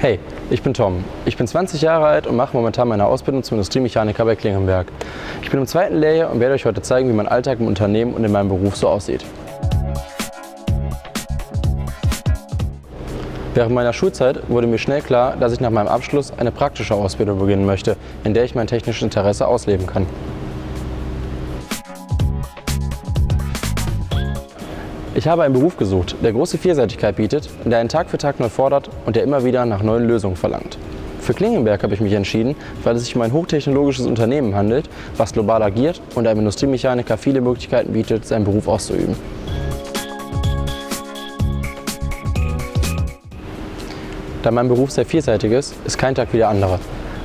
Hey, ich bin Tom. Ich bin 20 Jahre alt und mache momentan meine Ausbildung zum Industriemechaniker bei Klingenberg. Ich bin im zweiten Lehrjahr und werde euch heute zeigen, wie mein Alltag im Unternehmen und in meinem Beruf so aussieht. Während meiner Schulzeit wurde mir schnell klar, dass ich nach meinem Abschluss eine praktische Ausbildung beginnen möchte, in der ich mein technisches Interesse ausleben kann. Ich habe einen Beruf gesucht, der große Vielseitigkeit bietet, der einen Tag für Tag neu fordert und der immer wieder nach neuen Lösungen verlangt. Für Klingenberg habe ich mich entschieden, weil es sich um ein hochtechnologisches Unternehmen handelt, was global agiert und einem Industriemechaniker viele Möglichkeiten bietet, seinen Beruf auszuüben. Da mein Beruf sehr vielseitig ist, ist kein Tag wie der andere.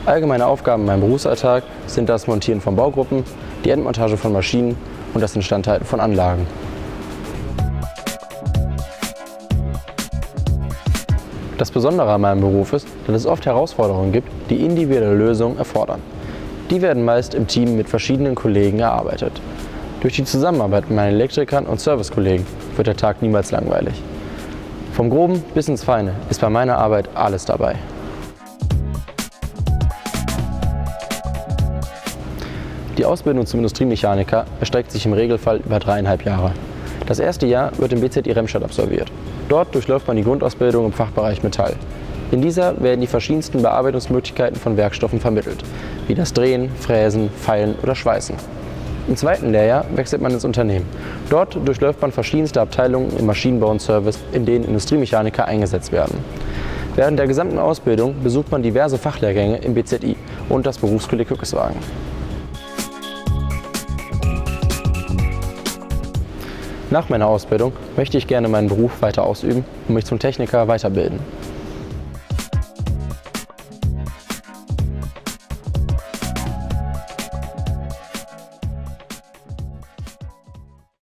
Allgemeine Aufgaben in meinem Berufsalltag sind das Montieren von Baugruppen, die Endmontage von Maschinen und das Instandhalten von Anlagen. Das Besondere an meinem Beruf ist, dass es oft Herausforderungen gibt, die individuelle Lösungen erfordern. Die werden meist im Team mit verschiedenen Kollegen erarbeitet. Durch die Zusammenarbeit mit meinen Elektrikern und Servicekollegen wird der Tag niemals langweilig. Vom Groben bis ins Feine ist bei meiner Arbeit alles dabei. Die Ausbildung zum Industriemechaniker erstreckt sich im Regelfall über dreieinhalb Jahre. Das erste Jahr wird im BZI Remstadt absolviert. Dort durchläuft man die Grundausbildung im Fachbereich Metall. In dieser werden die verschiedensten Bearbeitungsmöglichkeiten von Werkstoffen vermittelt, wie das Drehen, Fräsen, Feilen oder Schweißen. Im zweiten Lehrjahr wechselt man ins Unternehmen. Dort durchläuft man verschiedenste Abteilungen im Maschinenbau und Service, in denen Industriemechaniker eingesetzt werden. Während der gesamten Ausbildung besucht man diverse Fachlehrgänge im BZI und das Berufskolleg Hückeswagen. Nach meiner Ausbildung möchte ich gerne meinen Beruf weiter ausüben und mich zum Techniker weiterbilden.